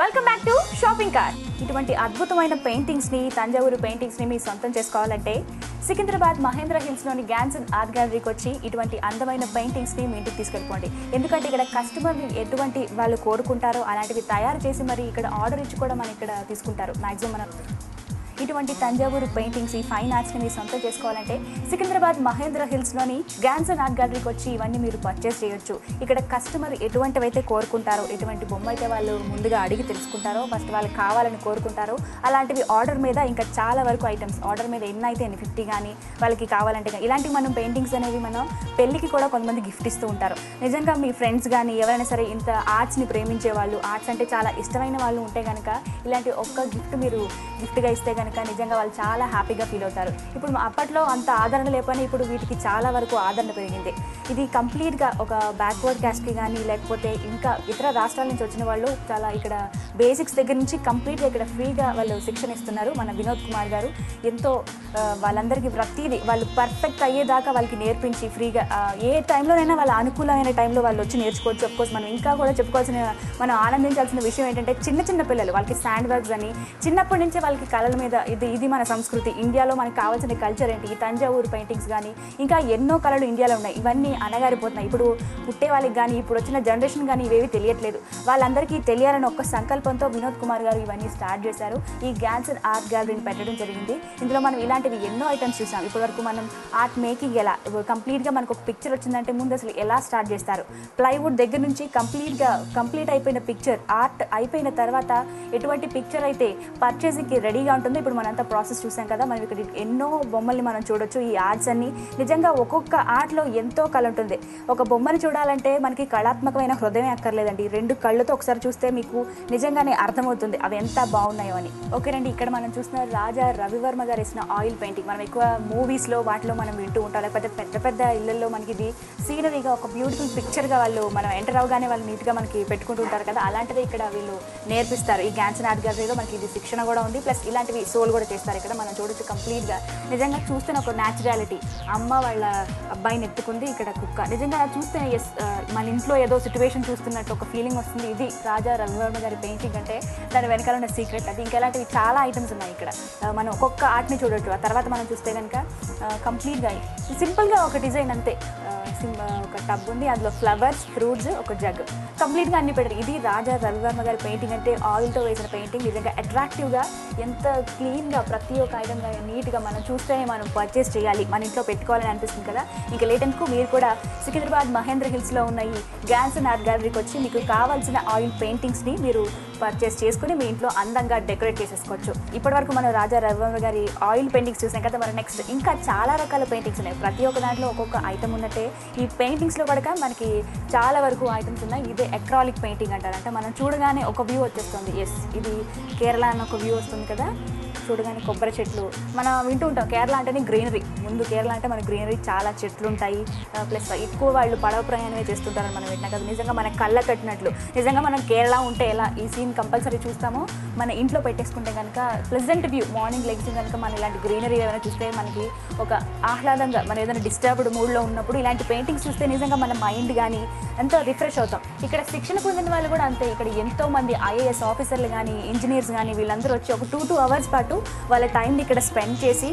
Welcome back to shopping cart ఇటువంటి అద్భుతమైన పెయింటింగ్స్ని తంజావూరు పెయింటింగ్స్ని మీ సొంతం చేసుకోవాలంటే సికింద్రాబాద్ మహేంద్ర హిల్స్లోని గ్యాన్సన్ ఆర్ట్ గ్యాలరీకి వచ్చి ఇటువంటి అందమైన పెయింటింగ్స్ని మీ ఇంటికి తీసుకెళ్ళిపోండి. ఎందుకంటే ఇక్కడ కస్టమర్ని ఎటువంటి వాళ్ళు కోరుకుంటారో అలాంటివి తయారు చేసి మరి ఇక్కడ ఆర్డర్ ఇచ్చి కూడా మనం ఇక్కడ తీసుకుంటారు. మ్యాక్సిమం మనం ఇటువంటి తంజావూరు పెయింటింగ్స్ ఈ ఫైన్ ఆర్ట్స్ని మీరు సొంతం చేసుకోవాలంటే సికింద్రాబాద్ మహేంద్ర హిల్స్లోని గ్యాన్సన్ ఆర్ట్ గ్యాలరీకి వచ్చి ఇవన్నీ మీరు పర్చేస్ చేయొచ్చు. ఇక్కడ కస్టమర్ ఎటువంటివైతే కోరుకుంటారో ఎటువంటి బొమ్మ అయితే వాళ్ళు ముందుగా అడిగి తెలుసుకుంటారో ఫస్ట్ వాళ్ళకి కావాలని కోరుకుంటారో అలాంటివి ఆర్డర్ మీద ఇంకా చాలా వరకు ఐటమ్స్ ఆర్డర్ మీద ఎన్ని అయితే ఎన్ని ఫిఫ్టీ కానీ వాళ్ళకి కావాలంటే కానీ ఇలాంటి మనం పెయింటింగ్స్ అనేవి మనం పెళ్ళికి కూడా కొంతమంది గిఫ్ట్ ఇస్తూ ఉంటారు. నిజంగా మీ ఫ్రెండ్స్ కానీ ఎవరైనా సరే ఇంత ఆర్ట్స్ని ప్రేమించే వాళ్ళు ఆర్ట్స్ అంటే చాలా ఇష్టమైన వాళ్ళు ఉంటే కనుక ఇలాంటి ఒక్క గిఫ్ట్ మీరు గిఫ్ట్గా ఇస్తే కనుక నిజంగా వాళ్ళు చాలా హ్యాపీగా ఫీల్ అవుతారు. ఇప్పుడు అప్పట్లో అంత ఆదరణ లేకపోయినా ఇప్పుడు వీటికి చాలా వరకు ఆదరణ పెరిగింది. ఇది కంప్లీట్గా ఒక బ్యాక్వర్డ్ క్యాస్ట్కి కానీ లేకపోతే ఇంకా ఇతర రాష్ట్రాల నుంచి వచ్చిన వాళ్ళు చాలా ఇక్కడ బేసిక్స్ దగ్గర నుంచి కంప్లీట్గా ఇక్కడ ఫ్రీగా వాళ్ళు శిక్షణ ఇస్తున్నారు. మన వినోద్ కుమార్ గారు ఎంతో వాళ్ళందరికీ ప్రతిదీ వాళ్ళు పర్ఫెక్ట్ అయ్యేదాకా వాళ్ళకి నేర్పించి ఫ్రీగా ఏ టైంలోనైనా వాళ్ళ అనుకూలమైన టైంలో వాళ్ళు వచ్చి నేర్చుకోవచ్చు. అఫ్కోర్స్ మనం ఇంకా కూడా చెప్పుకోవాల్సిన మనం ఆనందించాల్సిన విషయం ఏంటంటే చిన్న చిన్న పిల్లలు వాళ్ళకి శాండ్ వర్క్స్ అని చిన్నప్పటి నుంచే వాళ్ళకి కళల మీద ఇది ఇది మన సంస్కృతి. ఇండియాలో మనకు కావాల్సిన కల్చర్ ఏంటి? ఈ తంజావూరు పెయింటింగ్స్ కానీ ఇంకా ఎన్నో కళలు ఇండియాలో ఉన్నాయి. ఇవన్నీ అనగారిపోతున్నాయి ఇప్పుడు పుట్టే వాళ్ళకి కానీ ఇప్పుడు వచ్చిన జనరేషన్ కానీ ఇవేవి తెలియట్లేదు. వాళ్ళందరికీ తెలియాలని ఒక్క సంకల్పంతో వినోద్ కుమార్ గారు ఇవన్నీ స్టార్ట్ చేశారు. ఈ గ్యాన్సర్ ఆర్ట్ గ్యాలరీని పెట్టడం జరిగింది. ఇందులో మనం ఇలాంటివి ఎన్నో ఐటమ్స్ చూసాం. ఇప్పటివరకు మనం ఆర్ట్ మేకింగ్ ఎలా కంప్లీట్గా మనకు ఒక పిక్చర్ వచ్చిందంటే ముందు అసలు ఎలా స్టార్ట్ చేస్తారు? ప్లైవుడ్ దగ్గర నుంచి కంప్లీట్గా కంప్లీట్ అయిపోయిన పిక్చర్ ఆర్ట్ అయిపోయిన తర్వాత ఎటువంటి పిక్చర్ అయితే పర్చేసింగ్కి రెడీగా ఉంటుంది ఇప్పుడు మనంతా ప్రాసెస్ చూసాం కదా మనం ఇక్కడ ఎన్నో బొమ్మల్ని మనం చూడొచ్చు. ఈ ఆర్ట్స్ అన్ని నిజంగా ఒక్కొక్క ఆర్ట్లో ఎంతో కళ ఉంటుంది. ఒక బొమ్మని చూడాలంటే మనకి కళాత్మకమైన హృదయం అక్కర్లేదండి. రెండు కళ్ళతో ఒకసారి చూస్తే మీకు నిజంగానే అర్థమవుతుంది అవి ఎంత బాగున్నాయో అని. ఓకేనండి ఇక్కడ మనం చూసిన రాజా రవివర్మ గారు వేసిన ఆయిల్ పెయింటింగ్ మనం ఎక్కువ మూవీస్లో వాటిలో మనం వింటూ ఉంటాం. లేకపోతే పెద్ద పెద్ద ఇళ్ళలో మనకి ఇది సీనరీగా ఒక బ్యూటిఫుల్ పిక్చర్గా వాళ్ళు మనం ఎంటర్ అవగానే వాళ్ళు నీట్గా మనకి పెట్టుకుంటూ ఉంటారు కదా. అలాంటిది ఇక్కడ వీళ్ళు నేర్పిస్తారు. ఈ గ్యాన్సన్ ఆర్ట్ గ్యాలరీలో మనకి ఇది శిక్షణ కూడా ఉంది. ప్లస్ ఇలాంటివి సోల్ కూడా చేస్తారు ఇక్కడ. మనం చూడొచ్చు కంప్లీట్గా. నిజంగా చూస్తే ఒక న్యాచురాలిటీ. అమ్మ వాళ్ళ అబ్బాయిని ఎత్తుకుంది ఇక్కడ కుక్క. నిజంగా చూస్తే ఎస్ మన ఇంట్లో ఏదో సిచ్యువేషన్ చూస్తున్నట్టు ఒక ఫీలింగ్ వస్తుంది. ఇది రాజా రవివర్మ గారి పెయింటింగ్ అంటే దాని వెనకాల ఉన్న సీక్రెట్ అది. ఇంకా ఇలాంటివి చాలా ఐటమ్స్ ఉన్నాయి ఇక్కడ. మనం ఒక్కొక్క ఆర్ట్ని చూడొచ్చు. ఆ తర్వాత మనం చూస్తే కనుక కంప్లీట్గా సింపుల్గా ఒక డిజైన్ అంతే. ఒక టబ్ ఉంది. అందులో ఫ్లవర్స్ ఫ్రూట్స్ ఒక జగ్ కంప్లీట్గా అన్ని పెట్టారు. ఇది రాజా రవివర్మ గారి పెయింటింగ్ అంటే ఆయిల్తో వేసిన పెయింటింగ్ నిజంగా అట్రాక్టివ్గా ఎంత క్లీన్గా ప్రతి ఒక్క ఐటమ్గా నీట్గా మనం చూస్తేనే మనం పర్చేస్ చేయాలి. మన ఇంట్లో పెట్టుకోవాలని అనిపిస్తుంది కదా? ఇంకా లేటెంట్కు మీరు కూడా సికింద్రాబాద్ మహేంద్ర హిల్స్లో ఉన్న ఈ అండ్ ఆర్ట్ గ్యాలరీకి వచ్చి మీకు కావాల్సిన ఆయిల్ పెయింటింగ్స్ని మీరు పర్చేస్ చేసుకుని మీ ఇంట్లో అందంగా డెకరేట్ చేసేసుకోవచ్చు. ఇప్పటివరకు మనం రాజా రవివర్మ గారి ఆయిల్ పెయింటింగ్స్ చూసాం కదా మరి నెక్స్ట్ ఇంకా చాలా రకాల పెయింటింగ్స్ ఉన్నాయి. ప్రతి ఒక్క దాంట్లో ఒక్కొక్క ఐటమ్ ఉన్నట్టే. ఈ పెయింటింగ్స్లో కూడా మనకి చాలా వరకు ఐటమ్స్ ఉన్నాయి. ఇదే ఎక్రాలిక్ పెయింటింగ్ అంటారు అంటే మనం చూడగానే ఒక వ్యూ వచ్చేస్తుంది. ఎస్ ఇది కేరళ అని ఒక వ్యూ వస్తుంది కదా? చూడగానే కొబ్బరి చెట్లు. మనం వింటూ ఉంటాం కేరళ అంటేనే గ్రీనరీ ముందు కేరళ అంటే మన గ్రీనరీ చాలా చెట్లు ఉంటాయి ప్లస్ ఎక్కువ వాళ్ళు పడవ ప్రయాణమే చేస్తుంటారని మనం వింటున్నాం కదా. నిజంగా మన కళ్ళ కట్టినట్లు నిజంగా మనం కేరళ ఉంటే ఎలా ఈ సీన్ కంపల్సరీ చూస్తామో మన ఇంట్లో పెట్టేసుకుంటే కనుక ప్లెజెంట్ వ్యూ మార్నింగ్ లెగ్స్ కనుక మనం ఇలాంటి గ్రీనరీ ఏమైనా చూస్తే మనకి ఒక ఆహ్లాదంగా మనం ఏదైనా డిస్టర్బ్డ్ మూడ్లో ఉన్నప్పుడు ఇలాంటి పెయింటింగ్స్ చూస్తే నిజంగా మన మైండ్ కానీ ఎంతో రిఫ్రెష్ అవుతాం. ఇక్కడ శిక్షణ పొందిన వాళ్ళు కూడా అంతే. ఇక్కడ ఎంతో మంది ఐఏఎస్ ఆఫీసర్లు కానీ ఇంజనీర్స్ కానీ వీళ్ళందరూ వచ్చి ఒక టూ టూ అవర్స్ పాటు వాళ్ళ టైంని ఇక్కడ స్పెండ్ చేసి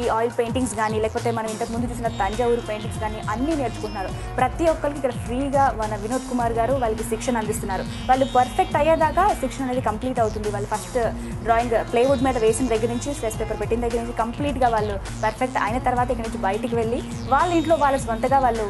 ఈ ఆయిల్ పెయింటింగ్స్ కానీ లేకపోతే మనం ఇంతకు ముందు చూసిన తంజావూరు పెయింటింగ్స్ కానీ అన్నీ నేర్చుకుంటున్నారు. ప్రతి ఒక్కరికి ఇక్కడ ఫ్రీగా మన వినోద్ కుమార్ గారు వాళ్ళకి శిక్షణ అందిస్తున్నారు. వాళ్ళు పర్ఫెక్ట్ అయ్యేదాకా శిక్షణ అనేది కంప్లీట్ అవుతుంది. వాళ్ళు ఫస్ట్ డ్రాయింగ్ ప్లేవుడ్ మీద వేసిన దగ్గర నుంచి స్ట్రెస్ పేపర్ పెట్టిన దగ్గర నుంచి కంప్లీట్గా వాళ్ళు పర్ఫెక్ట్ అయిన తర్వాత ఇక్కడ నుంచి బయటికి వెళ్ళి వాళ్ళ ఇంట్లో వాళ్ళ సొంతగా వాళ్ళు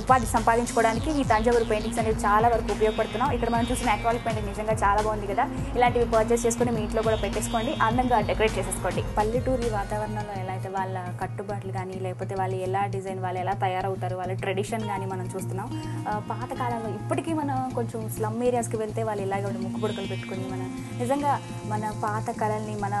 ఉపాధి సంపాదించుకోవడానికి ఈ తంజావూరు పెయింటింగ్స్ అనేవి చాలా వరకు ఉపయోగపడుతున్నాం ఇక్కడ మనం చూసిన అక్వాలిక్ పెయింటింగ్ నిజంగా చాలా బాగుంది కదా. ఇలాంటివి పర్చేస్ చేసుకొని మీ ఇంట్లో కూడా పెట్టేసుకోండి. అందంగా డెకరేట్ చేసేసుకోండి. పల్లెటూరి వాతావరణంలో ఎలా అయితే వాళ్ళ కట్టుబాట్లు కానీ లేకపోతే వాళ్ళు ఎలా డిజైన్ వాళ్ళు ఎలా తయారవుతారు వాళ్ళ ట్రెడిషన్ కానీ మనం చూస్తున్నాం. పాతకాలంలో ఇప్పటికీ మనం కొంచెం స్లమ్ ఏరియాస్కి వెళ్తే వాళ్ళు ఇలాగే ఉండి ముక్కు పుడకలు పెట్టుకుని మన నిజంగా మన పాత కళల్ని మన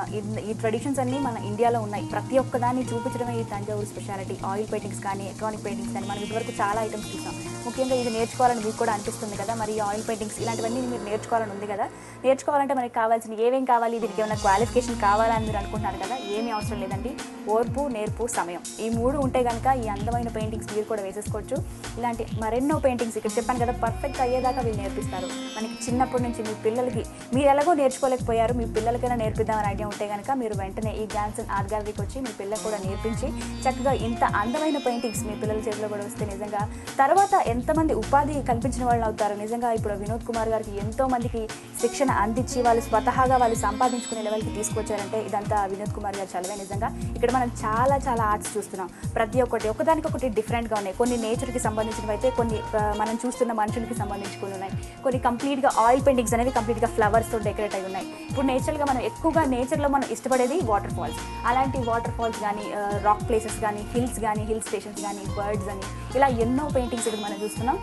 ఈ ట్రెడిషన్స్ అన్నీ మన ఇండియాలో ఉన్నాయి. ప్రతి ఒక్కదాన్ని చూపించడమే ఈ తంజావూరు స్పెషాలిటీ ఆయిల్ పెయింటింగ్స్ కానీ ఎలక్ట్రానిక్ పెయింటింగ్స్ కానీ మనం ఇదివరకు చాలా ఐటమ్స్ చూసాం. ముఖ్యంగా ఇది నేర్చుకోవాలని మీకు కూడా అనిపిస్తుంది కదా మరి ఆయిల్ పెయింటింగ్స్ ఇలాంటివన్నీ మీరు నేర్చుకోవాలని ఉంది కదా. నేర్చుకోవాలంటే మనకి కావాల్సిన ఏమేం కావాలి? దీనికి ఏమైనా క్వాలిఫికేషన్ కావాలని మీరు అనుకుంటున్నారు కదా ఏమీ అవసరం లేదండి. ఓర్పు నేర్పు సమయం. ఈ మూడు ఉంటే కనుక ఈ అందమైన పెయింటింగ్స్ మీరు కూడా వేసేసుకోవచ్చు. ఇలాంటి మరెన్నో పెయింటింగ్స్ ఇక్కడ చెప్పాను కదా పర్ఫెక్ట్ అయ్యేదాకా వీళ్ళు నేర్పిస్తారు. మనకి చిన్నప్పటి నుంచి మీ పిల్లలకి మీరు ఎలాగో నేర్చుకోలేకపోయారు మీ పిల్లలకైనా నేర్పిద్దామని ఐడియా ఉంటే కనుక మీరు వెంటనే ఈ గ్యాన్సన్ ఆర్ట్ గ్యాలరీకి వచ్చి మీ పిల్లలకు కూడా నేర్పించి చక్కగా ఇంత అందమైన పెయింటింగ్స్ మీ పిల్లల చేతిలో కూడా వస్తే నిజంగా తర్వాత ఎంతమంది ఉపాధి కల్పించిన వాళ్ళు అవుతారు నిజంగా ఇప్పుడు వినోద్ కుమార్ గారికి ఎంతో మందికి శిక్షణ అందించి వాళ్ళు స్వతహాగా వాళ్ళు సంపాదించుకునే లెవెల్కి తీసుకొచ్చారంటే ఇదంతా వినోద్ కుమార్ గారు చదివే నిజంగా ఇక్కడ మనం చాలా చాలా ఆర్ట్స్ చూస్తున్నాం. ప్రతి ఒక్కటి ఒకదానికొకటి డిఫరెంట్గా ఉన్నాయి. కొన్ని నేచర్కి సంబంధించినవి అయితే కొన్ని మనం చూస్తున్న మనుషులకి సంబంధించుకుని ఉన్నాయి. కొన్ని కంప్లీట్గా ఆయిల్ పెయింటింగ్స్ అనేవి కంప్లీట్గా ఫ్లవర్స్తో డెకరేట్ అయి ఉన్నాయి. ఇప్పుడు నేచురల్గా మనం ఎక్కువగా నేచర్లో మనం ఇష్టపడేది వాటర్ ఫాల్స్ అలాంటి వాటర్ ఫాల్స్ కానీ రాక్ ప్లేసెస్ కానీ హిల్స్ కానీ హిల్ స్టేషన్స్ కానీ బర్డ్స్ అని ఇలా ఎన్నో పెయింటింగ్స్ ఇక్కడ మనం చూస్తున్నాం.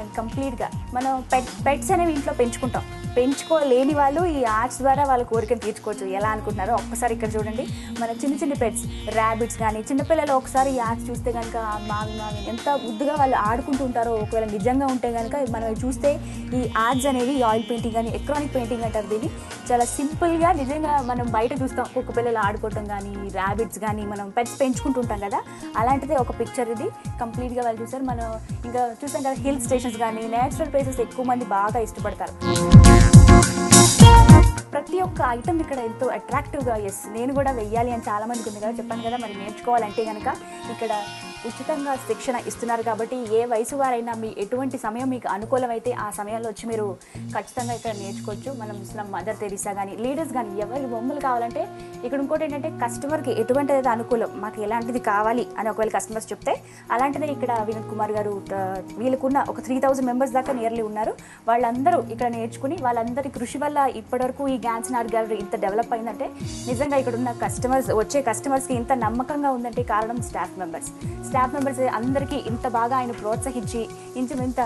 అండ్ కంప్లీట్గా మనం పెట్ పెట్స్ అనేవి ఇంట్లో పెంచుకుంటాం. పెంచుకోలేని వాళ్ళు ఈ ఆర్ట్స్ ద్వారా వాళ్ళ కోరికను తీర్చుకోవచ్చు. ఎలా అనుకుంటున్నారో ఒక్కసారి ఇక్కడ చూడండి. మన చిన్న చిన్న పెట్స్ ర్యాబిట్స్ కానీ చిన్నపిల్లలు ఒకసారి ఈ ఆర్ట్స్ చూస్తే కనుక మావి మావి ఎంత ముద్దుగా వాళ్ళు ఆడుకుంటూ ఉంటారో ఒకవేళ నిజంగా ఉంటే కనుక మనం చూస్తే ఈ ఆర్ట్స్ అనేవి ఆయిల్ పెయింటింగ్ కానీ ఎలక్ట్రానిక్ పెయింటింగ్ అంటారు దీన్ని. చాలా సింపుల్గా నిజంగా మనం బయట చూస్తాం. కుక్క పిల్లలు ఆడుకోవటం కానీ ర్యాబిట్స్ కానీ మనం పెట్స్ పెంచుకుంటుంటాం కదా. అలాంటిదే ఒక పిక్చర్ ఇది. కంప్లీట్గా వాళ్ళు చూసారు. మనం ఇంకా చూసాం కదా హిల్ స్టేషన్స్ కానీ నేచురల్ ప్లేసెస్ ఎక్కువ మంది బాగా ఇష్టపడతారు. ప్రతి ఒక్క ఐటమ్ ఇక్కడ ఎంతో అట్రాక్టివ్గా ఎస్ నేను కూడా వెయ్యాలి అని చాలా మందికి ఉంది కదా చెప్పాను కదా మరి నేర్చుకోవాలంటే కనుక ఇక్కడ ఉచితంగా శిక్షణ ఇస్తున్నారు కాబట్టి ఏ వయసు వారైనా మీ ఎటువంటి సమయం మీకు అనుకూలమైతే ఆ సమయంలో వచ్చి మీరు ఖచ్చితంగా ఇక్కడ నేర్చుకోవచ్చు. మనం ముస్లిం మదర్ తెరీసా కానీ లీడర్స్ కానీ ఎవరి బొమ్మలు కావాలంటే ఇక్కడ ఇంకోటి ఏంటంటే కస్టమర్కి ఎటువంటి అయితే అనుకూలం. మాకు ఎలాంటిది కావాలి అని ఒకవేళ కస్టమర్స్ చెప్తే అలాంటిదే ఇక్కడ వినోద్ కుమార్ గారు వీళ్ళకున్న ఒక త్రీ థౌజండ్ మెంబర్స్ దాకా నియర్లీ ఉన్నారు. వాళ్ళందరూ ఇక్కడ నేర్చుకుని వాళ్ళందరి కృషి వల్ల ఇప్పటివరకు ఈ గ్యాన్స్ ఆర్ట్ గ్యాలరీ ఇంత డెవలప్ అయిందంటే నిజంగా ఇక్కడ ఉన్న కస్టమర్స్ వచ్చే కస్టమర్స్కి ఇంత నమ్మకంగా ఉందంటే కారణం స్టాఫ్ మెంబర్స్ స్టాఫ్ మెంబర్స్ అందరికీ ఇంత బాగా ఆయన ప్రోత్సహించి ఇంత ఇంత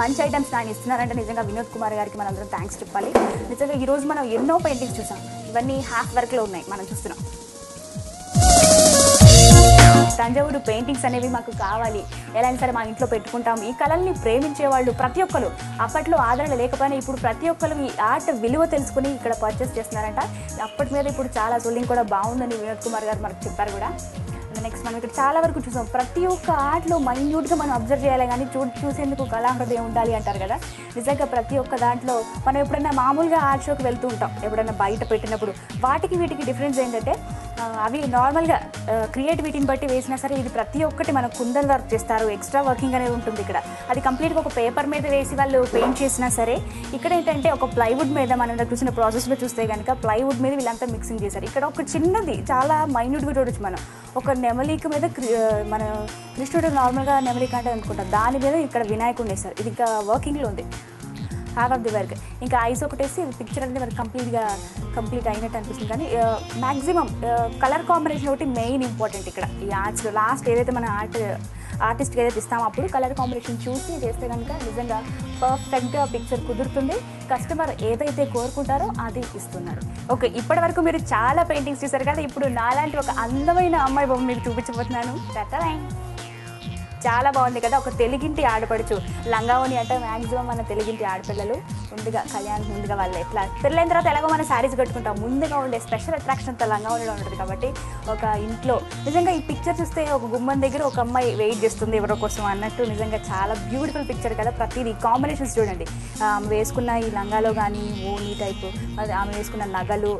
మంచి ఐటమ్స్ ఆయన ఇస్తున్నారంటే నిజంగా వినోద్ కుమార్ గారికి మనం అందరం థ్యాంక్స్ చెప్పాలి. నిజంగా ఈరోజు మనం ఎన్నో పెయింటింగ్స్ చూసాం. ఇవన్నీ హాఫ్ వర్క్లో ఉన్నాయి మనం చూస్తున్నాం. తంజావూరు పెయింటింగ్స్ అనేవి మాకు కావాలి. ఎలా అయినా సరే మా ఇంట్లో పెట్టుకుంటాం. ఈ కళల్ని ప్రేమించే వాళ్ళు ప్రతి ఒక్కరు. అప్పట్లో ఆదరణ లేకపోయినా ఇప్పుడు ప్రతి ఒక్కరు ఈ ఆర్ట్ విలువ తెలుసుకుని ఇక్కడ పర్చేస్ చేస్తున్నారంట. అప్పటి మీద ఇప్పుడు చాలా సోలింగ్ కూడా బాగుందని వినోద్ కుమార్ గారు మనకు చెప్పారు కూడా. నెక్స్ట్ మనం ఇక్కడ చాలా వరకు చూసాం. ప్రతి ఒక్క ఆర్ట్లో మైన్యూట్గా మనం అబ్జర్వ్ చేయాలి కానీ చూ చూసేందుకు కళా హృదయం ఉండాలి అంటారు కదా. నిజంగా ప్రతి ఒక్క దాంట్లో మనం ఎప్పుడైనా మామూలుగా ఆర్ట్ షోకి వెళ్తూ ఉంటాం. ఎప్పుడైనా బయట పెట్టినప్పుడు వాటికి వీటికి డిఫరెన్స్ ఏంటంటే అవి నార్మల్గా క్రియేటివిటీని బట్టి వేసినా సరే ఇది ప్రతి ఒక్కటి మన కుందన్ వర్క్ చేస్తారు. ఎక్స్ట్రా వర్కింగ్ అనేది ఉంటుంది ఇక్కడ. అది కంప్లీట్గా ఒక పేపర్ మీద వేసి వాళ్ళు పెయింట్ చేసినా సరే ఇక్కడ ఏంటంటే ఒక ప్లైవుడ్ మీద మనం ఇందాక చూసిన ప్రాసెస్లో చూస్తే కనుక ప్లైవుడ్ మీద వీళ్ళంతా మిక్సింగ్ చేశారు. ఇక్కడ ఒక చిన్నది చాలా మైన్యూట్గా చూడొచ్చు మనం. ఒక నెమలిక మీద క్రి- మన కృష్ణుడు నార్మల్గా నెమలిక అంటే అనుకుంటాం. దాని మీద ఇక్కడ వినాయకుడిని వేశారు ఇది ఇంకా వర్కింగ్లో ఉంది. హాఫ్ ఆఫ్ ది వర్క్ ఇంకా ఐస్ ఒకటేసి పిక్చర్ అనేది మనకు కంప్లీట్గా కంప్లీట్ అయినట్టు అనిపిస్తుంది. కానీ మ్యాక్సిమం కలర్ కాంబినేషన్ ఒకటి మెయిన్ ఇంపార్టెంట్ ఇక్కడ. ఈ ఆర్ట్స్లో లాస్ట్ ఏదైతే మన ఆర్ట్ ఆర్టిస్ట్కి ఏదైతే ఇస్తామో అప్పుడు కలర్ కాంబినేషన్ చూసి చేస్తే కనుక నిజంగా పర్ఫెక్ట్గా పిక్చర్ కుదురుతుంది. కస్టమర్ ఏదైతే కోరుకుంటారో అది ఇస్తున్నారు. ఓకే ఇప్పటి వరకు మీరు చాలా పెయింటింగ్స్ చేశారు కదా ఇప్పుడు నాలాంటి ఒక అందమైన అమ్మాయి బొమ్మ మీకు చూపించబోతున్నాను. టాటా చాలా బాగుంది కదా. ఒక తెలుగింటి ఆడపడుచు. లంగావోని అంటే మ్యాక్సిమం మన తెలుగింటి ఆడపిల్లలు. ముందుగా కళ్యాణ్ ముందుగా వాళ్ళు ఎట్లా పెళ్ళైన తర్వాత ఎలాగో మనం శారీస్ కట్టుకుంటాం. ముందుగా ఉండే స్పెషల్ అట్రాక్షన్ అంతా ఉండడం ఉంటుంది కాబట్టి ఒక ఇంట్లో నిజంగా ఈ పిక్చర్ చూస్తే ఒక గుమ్మం దగ్గర ఒక అమ్మాయి వెయిట్ చేస్తుంది ఎవరో కోసం అన్నట్టు నిజంగా చాలా బ్యూటిఫుల్ పిక్చర్ కదా ప్రతిదీ కాంబినేషన్స్ చూడండి. ఆమె వేసుకున్న ఈ లంగాలో కానీ ఓనీ టైపు ఆమె వేసుకున్న నగలు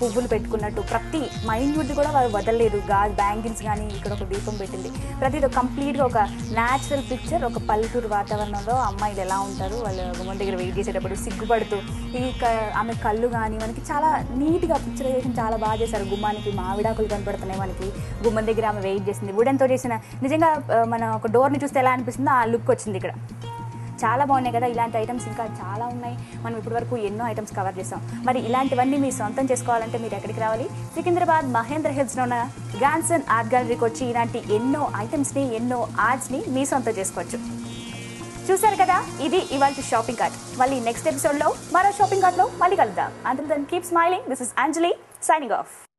పువ్వులు పెట్టుకున్నట్టు ప్రతి మైండ్ కూడా వాళ్ళు వదలలేదు గా బ్యాంగిల్స్ కానీ ఇక్కడ ఒక దీపం పెట్టింది. ప్రతిది కంప్లీట్గా ఒక న్యాచురల్ పిక్చర్ ఒక పల్లెటూరు వాతావరణంలో అమ్మాయిలు ఎలా ఉంటారు వాళ్ళు గుమ్మం దగ్గర వెయిట్ చేసేటప్పుడు సిగ్గుపడుతూ ఈ క- ఆమె కళ్ళు కానీ మనకి చాలా నీట్గా పిక్చరైజేషన్ చాలా బాగా చేశారు. గుమ్మానికి మావిడాకులు కనపడుతున్నాయి మనకి. గుమ్మం దగ్గర ఆమె వెయిట్ చేసింది. వుడెన్తో చేసిన నిజంగా మన ఒక డోర్ని చూస్తే ఎలా అనిపిస్తుందో ఆ లుక్ వచ్చింది ఇక్కడ. చాలా బాగున్నాయి కదా ఇలాంటి ఐటమ్స్ ఇంకా చాలా ఉన్నాయి. మనం ఇప్పటివరకు ఎన్నో ఐటమ్స్ కవర్ చేసాం మరి ఇలాంటివన్నీ మీ సొంతం చేసుకోవాలంటే మీరు ఎక్కడికి రావాలి? సికింద్రాబాద్ మహేంద్ర హిల్స్లో ఉన్న గాన్సన్ ఆర్ట్ గ్యాలరీకి వచ్చి ఇలాంటి ఎన్నో ఐటమ్స్ని ఎన్నో ఆర్ట్స్ని మీ సొంతం చేసుకోవచ్చు. చూశారు కదా? ఇది ఇవాళ షాపింగ్ కార్ట్ మళ్ళీ నెక్స్ట్ ఎపిసోడ్లో మరో షాపింగ్ కార్ట్లో మళ్ళీ కలుద్దాం. అందులో then keep smiling this is Anjali signing off